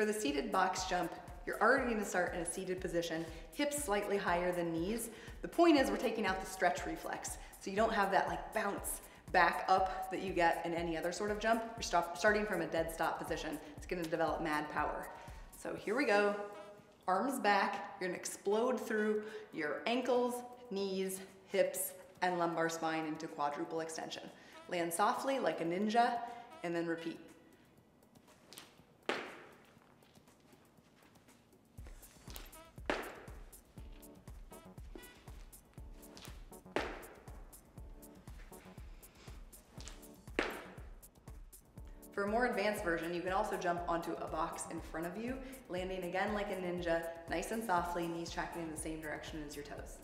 For the seated box jump, you're already gonna start in a seated position, hips slightly higher than knees. The point is we're taking out the stretch reflex. So you don't have that like bounce back up that you get in any other sort of jump. You're stop, starting from a dead stop position. It's gonna develop mad power. So here we go. Arms back, you're gonna explode through your ankles, knees, hips, and lumbar spine into quadruple extension. Land softly like a ninja, and then repeat. For a more advanced version, you can also jump onto a box in front of you, landing again like a ninja, nice and softly, knees tracking in the same direction as your toes.